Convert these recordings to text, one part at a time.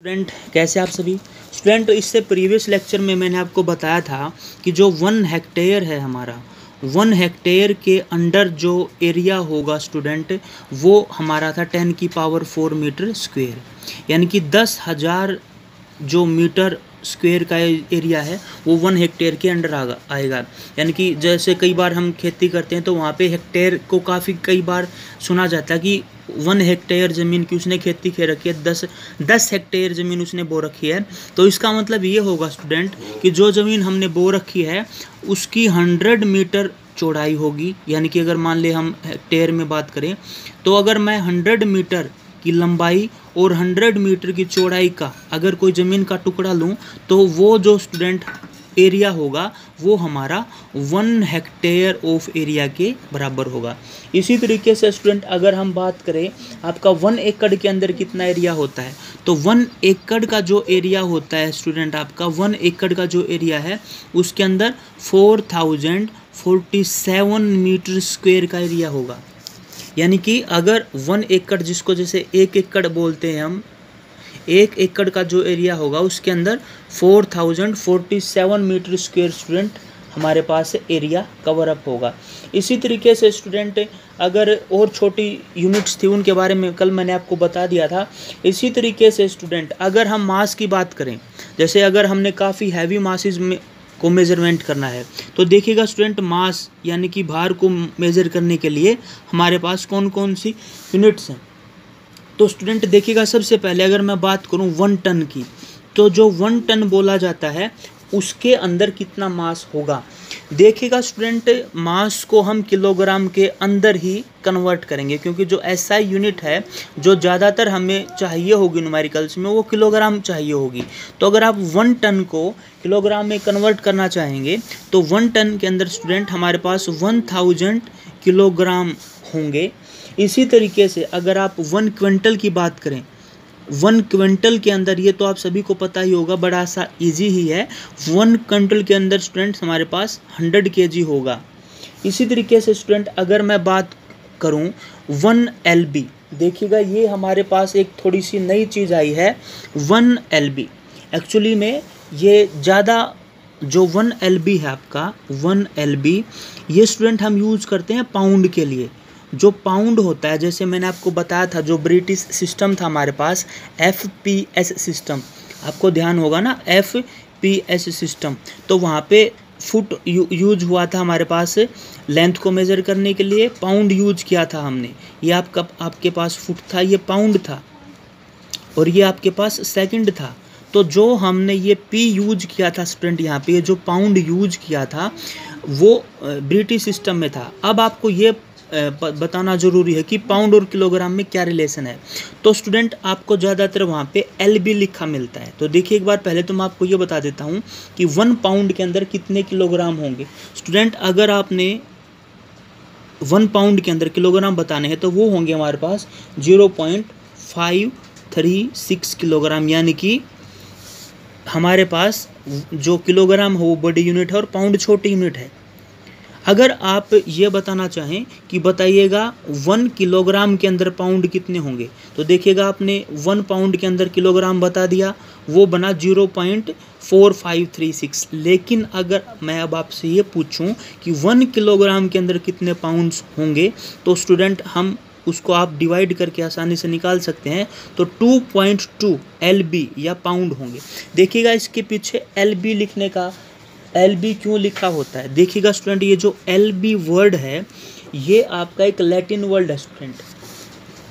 Student, कैसे आप सभी? स्टूडेंट इससे प्रीवियस लेक्चर में मैंने आपको बताया था कि जो वन हेक्टेयर है हमारा, वन हेक्टेयर के अंडर जो एरिया होगा स्टूडेंट, वो हमारा था टेन की पावर फोर मीटर स्क्वेयर। यानी कि दस हज़ार जो मीटर स्क्वेयर का एरिया है, वो वन हेक्टेयर के अंडर आगा, आएगा। यानी कि जैसे कई बार हम खेती करते हैं तो वहाँ पे हेक्टेयर को काफ़ी कई बार सुना जाता है कि वन हेक्टेयर ज़मीन की उसने खेती कर रखी है, दस दस हेक्टेयर ज़मीन उसने बो रखी है। तो इसका मतलब ये होगा स्टूडेंट कि जो ज़मीन हमने बो रखी है, उसकी हंड्रेड मीटर चौड़ाई होगी। यानी कि अगर मान ले हम हेक्टेयर में बात करें तो अगर मैं हंड्रेड मीटर की लंबाई और 100 मीटर की चौड़ाई का अगर कोई ज़मीन का टुकड़ा लूँ तो वो जो स्टूडेंट एरिया होगा, वो हमारा वन हेक्टेयर ऑफ़ एरिया के बराबर होगा। इसी तरीके से स्टूडेंट अगर हम बात करें, आपका वन एकड़ के अंदर कितना एरिया होता है तो वन एकड़ का जो एरिया होता है स्टूडेंट आपका वन एकड़ का जो एरिया है, उसके अंदर four thousand forty seven metre square का एरिया होगा। यानी कि अगर वन एकड़ जिसको जैसे एक एकड़ बोलते हैं हम, एक एकड़ का जो एरिया होगा उसके अंदर four thousand forty seven metre square student हमारे पास एरिया कवर अप होगा। इसी तरीके से स्टूडेंट अगर और छोटी यूनिट्स थी उनके बारे में कल मैंने आपको बता दिया था, इसी तरीके से स्टूडेंट अगर हम मास की बात करें, जैसे अगर हमने काफ़ी हैवी मासिस में को मेज़रमेंट करना है। तो देखिएगा स्टूडेंट मास यानी कि भार को मेज़र करने के लिए हमारे पास कौन कौन सी यूनिट्स हैं। तो स्टूडेंट देखिएगा सबसे पहले अगर मैं बात करूँ वन टन की तो जो वन टन बोला जाता है उसके अंदर कितना मास होगा? देखिएगा स्टूडेंट मास को हम किलोग्राम के अंदर ही कन्वर्ट करेंगे, क्योंकि जो आई यूनिट है, जो ज़्यादातर हमें चाहिए होगी न्यूमेरिकल्स में, वो किलोग्राम चाहिए होगी। तो अगर आप वन टन को किलोग्राम में कन्वर्ट करना चाहेंगे तो वन टन के अंदर स्टूडेंट हमारे पास वन थाउज़ेंड किलोग्राम होंगे। इसी तरीके से अगर आप वन क्विंटल की बात करें वन क्विंटल के अंदर, ये तो आप सभी को पता ही होगा, बड़ा सा इजी ही है। वन क्विंटल के अंदर स्टूडेंट हमारे पास हंड्रेड के जी होगा। इसी तरीके से स्टूडेंट अगर मैं बात करूँ, वन एल बी देखिएगा, ये हमारे पास एक थोड़ी सी नई चीज़ आई है, वन एल बी एक्चुअली में ये ज़्यादा, जो वन एल बी है आपका, वन एल बी ये स्टूडेंट हम यूज़ करते हैं पाउंड के लिए। जो पाउंड होता है जैसे मैंने आपको बताया था जो ब्रिटिश सिस्टम था हमारे पास एफ़ पी एस सिस्टम आपको ध्यान होगा ना एफ़ पी एस सिस्टम तो वहाँ पे फुट यू, यूज़ हुआ था हमारे पास लेंथ को मेज़र करने के लिए पाउंड यूज़ किया था हमने। ये आपका आपके पास फुट था ये पाउंड था। और ये आपके पास सेकंड था। तो जो हमने ये पी यूज़ किया था स्टूडेंट यहाँ पे ये जो पाउंड यूज़ किया था वो ब्रिटिश सिस्टम में था। अब आपको ये बताना ज़रूरी है कि पाउंड और किलोग्राम में क्या रिलेशन है? तो स्टूडेंट आपको ज़्यादातर वहाँ पे एल बी लिखा मिलता है। तो देखिए एक बार पहले तो मैं आपको ये बता देता हूँ कि वन पाउंड के अंदर कितने किलोग्राम होंगे। स्टूडेंट अगर आपने वन पाउंड के अंदर किलोग्राम बताने हैं तो वो होंगे हमारे पास zero point five three six kilogram यानी कि हमारे पास जो किलोग्राम है वो बड़ी यूनिट है और पाउंड छोटी यूनिट है। अगर आप ये बताना चाहें कि बताइएगा वन किलोग्राम के अंदर पाउंड कितने होंगे? तो देखिएगा आपने वन पाउंड के अंदर किलोग्राम बता दिया, वो बना zero point four five three six. लेकिन अगर मैं अब आपसे ये पूछूँ कि वन किलोग्राम के अंदर कितने पाउंड्स होंगे तो स्टूडेंट हम उसको आप डिवाइड करके आसानी से निकाल सकते हैं तो 2.2 एल या पाउंड होंगे। देखिएगा इसके पीछे एल लिखने का एल बी क्यों लिखा होता है? देखिएगा स्टूडेंट ये जो एल बी वर्ड है, ये आपका एक लैटिन वर्ड है स्टूडेंट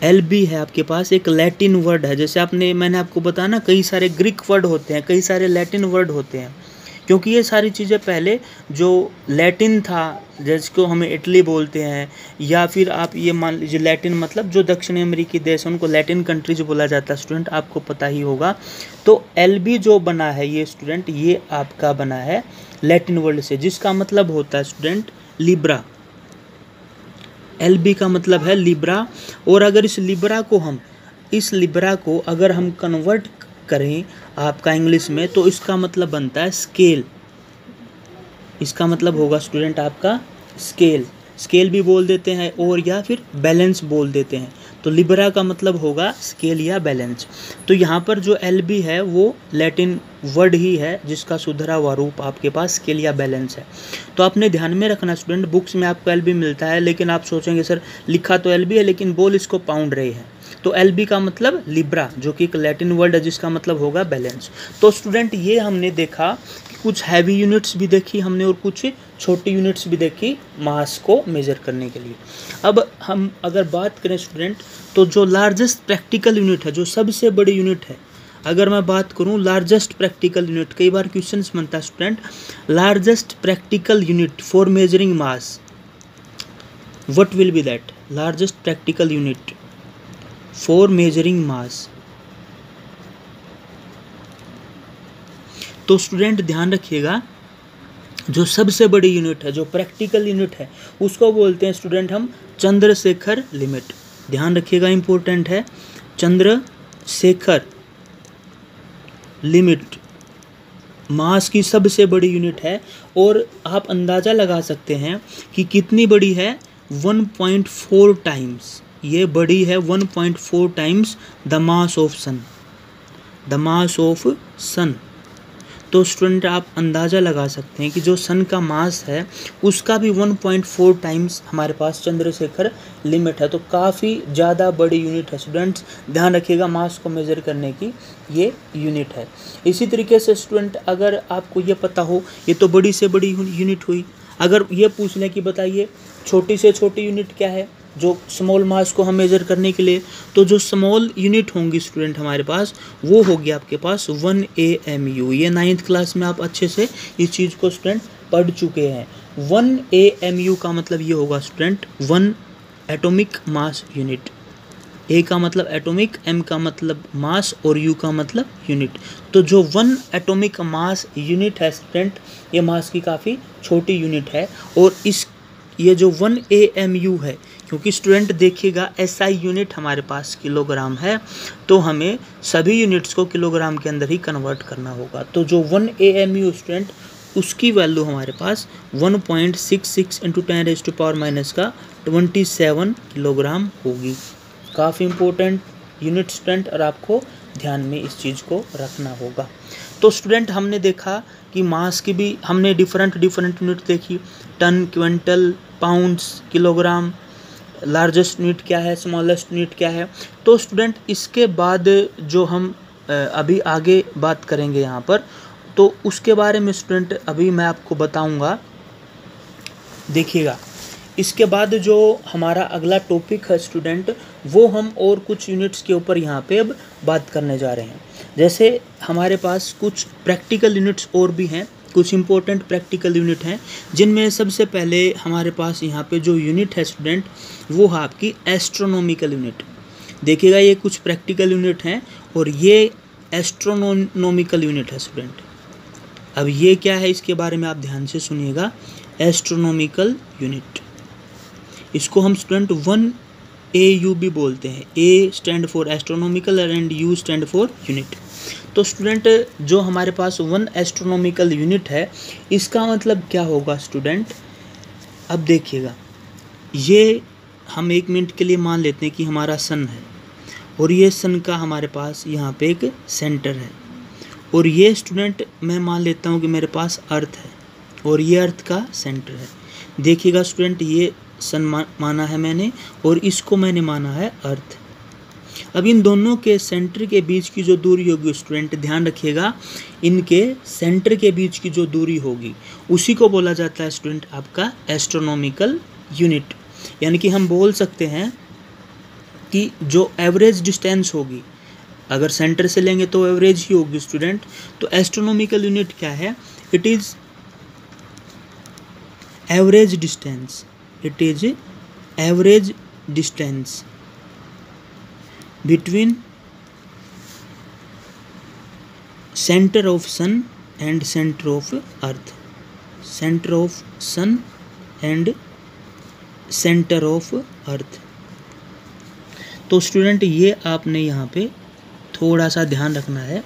एल बी है आपके पास, एक लैटिन वर्ड है। जैसे आपने, मैंने आपको बताया ना, कई सारे ग्रीक वर्ड होते हैं, कई सारे लैटिन वर्ड होते हैं। क्योंकि ये सारी चीज़ें पहले जो लैटिन था, जिसको हमें इटली बोलते हैं, या फिर आप ये मान लीजिए लैटिन मतलब जो दक्षिण अमेरिकी देश उनको लैटिन कंट्रीज़ बोला जाता है। स्टूडेंट आपको पता ही होगा। तो एल बी जो बना है ये स्टूडेंट ये आपका बना है लैटिन वर्ल्ड से, जिसका मतलब होता है स्टूडेंट लिब्रा एल बी का मतलब है लिब्रा और अगर इस लिब्रा को हम, इस लिब्रा को अगर हम कन्वर्ट करें आपका इंग्लिश में तो इसका मतलब बनता है स्केल इसका मतलब होगा स्टूडेंट आपका स्केल स्केल भी बोल देते हैं और या फिर बैलेंस बोल देते हैं. तो लिब्रा का मतलब होगा स्केल या बैलेंस तो यहाँ पर जो एल बी है, वो लैटिन वर्ड ही है, जिसका सुधरा हुआ रूप आपके पास स्केल या बैलेंस है. तो आपने ध्यान में रखना स्टूडेंट बुक्स में आपको एल बी मिलता है, लेकिन आप सोचेंगे, सर, लिखा तो एल बी है, लेकिन बोल इसको पाउंड रहे हैं. तो एल बी का मतलब लिब्रा जो कि एक लैटिन वर्ड है, जिसका मतलब होगा बैलेंस तो स्टूडेंट ये हमने देखा कुछ हैवी यूनिट्स भी देखी हमने और कुछ छोटी यूनिट्स भी देखी मास को मेजर करने के लिए. अब हम अगर बात करें स्टूडेंट तो जो लार्जेस्ट प्रैक्टिकल यूनिट है, जो सबसे बड़ी यूनिट है, अगर मैं बात करूँ लार्जेस्ट प्रैक्टिकल यूनिट कई बार क्वेश्चन बनता है student largest practical unit for measuring mass what will be that largest practical unit for measuring mass. तो स्टूडेंट ध्यान रखिएगा, जो सबसे बड़ी यूनिट है, जो प्रैक्टिकल यूनिट है, उसको बोलते हैं स्टूडेंट हम चंद्रशेखर लिमिट। ध्यान रखिएगा इंपॉर्टेंट है, चंद्रशेखर लिमिट मास की सबसे बड़ी यूनिट है, और आप अंदाज़ा लगा सकते हैं कि कितनी बड़ी है? 1.4 टाइम्स ये बड़ी है 1.4 times the mass of sun the mass of sun तो स्टूडेंट आप अंदाज़ा लगा सकते हैं कि जो सन का मास है, उसका भी 1.4 टाइम्स हमारे पास चंद्रशेखर लिमिट है। तो काफ़ी ज़्यादा बड़ी यूनिट है स्टूडेंट्स ध्यान रखिएगा मास को मेज़र करने की ये यूनिट है। इसी तरीके से स्टूडेंट अगर आपको ये पता हो, ये तो बड़ी से बड़ी यूनिट हुई। अगर ये पूछ लें कि बताइए, छोटी से छोटी यूनिट क्या है? जो स्मॉल मास को हम मेज़र करने के लिए तो जो स्मॉल यूनिट होंगी स्टूडेंट हमारे पास, वो होगी आपके पास वन ए एम यू ये नाइन्थ क्लास में आप अच्छे से इस चीज़ को स्टूडेंट पढ़ चुके हैं। वन ए एम यू का मतलब ये होगा student one atomic mass unit A का मतलब एटॉमिक एम का मतलब मास और यू का मतलब यूनिट तो जो वन एटॉमिक मास यूनिट है स्टूडेंट ये मास की काफ़ी छोटी यूनिट है और इस, ये जो वन ए एम यू है क्योंकि स्टूडेंट देखिएगा एस आई यूनिट हमारे पास किलोग्राम है तो हमें सभी यूनिट्स को किलोग्राम के अंदर ही कन्वर्ट करना होगा। तो जो one A M U student उसकी वैल्यू हमारे पास 1.66 point six six into ten raise to power minus का 27 किलोग्राम होगी। काफ़ी इंपॉर्टेंट यूनिट स्टूडेंट और आपको ध्यान में इस चीज़ को रखना होगा। तो स्टूडेंट हमने देखा कि मास की भी हमने डिफरेंट डिफरेंट यूनिट देखी। Ton quintal pounds kilogram largest unit क्या है स्मॉलेस्ट यूनिट क्या है? तो स्टूडेंट इसके बाद जो हम अभी आगे बात करेंगे यहाँ पर तो उसके बारे में स्टूडेंट अभी मैं आपको बताऊँगा। देखिएगा, इसके बाद जो हमारा अगला टॉपिक है स्टूडेंट वो हम और कुछ यूनिट्स के ऊपर यहाँ पे अब बात करने जा रहे हैं। जैसे हमारे पास कुछ प्रैक्टिकल यूनिट्स और भी हैं कुछ इंपॉर्टेंट प्रैक्टिकल यूनिट हैं, जिनमें सबसे पहले हमारे पास यहाँ पे जो यूनिट है स्टूडेंट वो है आपकी एस्ट्रोनॉमिकल यूनिट देखिएगा ये कुछ प्रैक्टिकल यूनिट हैं और ये एस्ट्रोनोमिकल यूनिट है स्टूडेंट अब ये क्या है इसके बारे में आप ध्यान से सुनिएगा. एस्ट्रोनॉमिकल यूनिट इसको हम स्टूडेंट वन ए यू भी बोलते हैं. A stand for astronomical and U stand for unit तो स्टूडेंट जो हमारे पास वन एस्ट्रोनॉमिकल यूनिट है, इसका मतलब क्या होगा स्टूडेंट अब देखिएगा, ये हम एक मिनट के लिए मान लेते हैं कि हमारा सन है, और ये सन का हमारे पास यहाँ पे एक सेंटर है, और ये स्टूडेंट मैं मान लेता हूँ कि मेरे पास अर्थ है, और ये अर्थ का सेंटर है। देखिएगा स्टूडेंट ये सन माना है मैंने, और इसको मैंने माना है अर्थ अब इन दोनों के सेंटर के बीच की जो दूरी होगी स्टूडेंट ध्यान रखिएगा इनके सेंटर के बीच की जो दूरी होगी, उसी को बोला जाता है स्टूडेंट आपका एस्ट्रोनॉमिकल यूनिट यानी कि हम बोल सकते हैं कि जो एवरेज डिस्टेंस होगी, अगर सेंटर से लेंगे तो एवरेज ही होगी स्टूडेंट तो एस्ट्रोनॉमिकल यूनिट क्या है? It is average distance it is average distance. Between center of sun and center of earth center of sun and center of earth तो स्टूडेंट ये आपने यहाँ पे थोड़ा सा ध्यान रखना है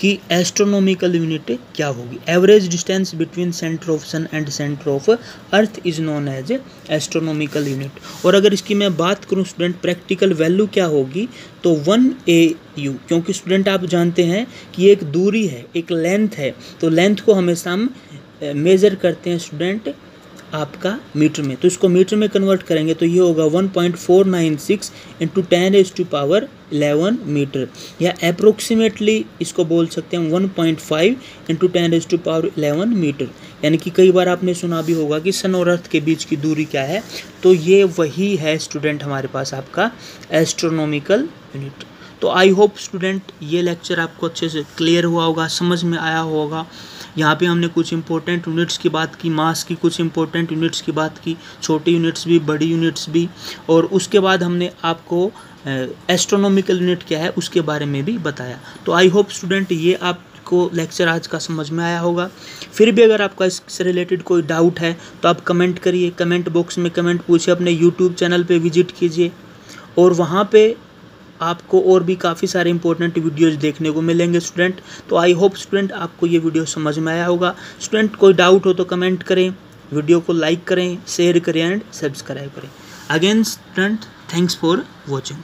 कि एस्ट्रोनॉमिकल यूनिट क्या होगी? Average distance between centre of sun and centre of earth is known as astronomical unit और अगर इसकी मैं बात करूँ स्टूडेंट प्रैक्टिकल वैल्यू क्या होगी? तो वन ए यू क्योंकि स्टूडेंट आप जानते हैं कि एक दूरी है, एक लेंथ है तो लेंथ को हमेशा हम मेज़र करते हैं स्टूडेंट आपका मीटर में। तो इसको मीटर में कन्वर्ट करेंगे तो ये होगा 1.496 point four nine six into ten edge to power eleven metre या अप्रोक्सीमेटली इसको बोल सकते हैं 1.5 point five into ten edge to power eleven metre यानी कि कई बार आपने सुना भी होगा कि सन और अर्थ के बीच की दूरी क्या है? तो ये वही है स्टूडेंट हमारे पास आपका एस्ट्रोनॉमिकल यूनिट तो आई होप स्टूडेंट ये लेक्चर आपको अच्छे से क्लियर हुआ होगा, समझ में आया होगा। यहाँ पे हमने कुछ इंपॉर्टेंट यूनिट्स की बात की मास की कुछ इंपॉर्टेंट यूनिट्स की बात की, छोटी यूनिट्स भी, बड़ी यूनिट्स भी, और उसके बाद हमने आपको एस्ट्रोनॉमिकल यूनिट क्या है उसके बारे में भी बताया। तो आई होप स्टूडेंट ये आप आपको लेक्चर आज का समझ में आया होगा। फिर भी अगर आपका इससे रिलेटेड कोई डाउट है तो आप कमेंट करिए। कमेंट बॉक्स में कमेंट पूछिए, अपने यूट्यूब चैनल पे विज़िट कीजिए। और वहाँ पे आपको और भी काफ़ी सारे इंपॉर्टेंट वीडियोस देखने को मिलेंगे स्टूडेंट तो आई होप स्टूडेंट आपको ये वीडियो समझ में आया होगा. स्टूडेंट कोई डाउट हो तो कमेंट करें वीडियो को लाइक करें शेयर करें एंड सब्सक्राइब करें. Again student thanks for watching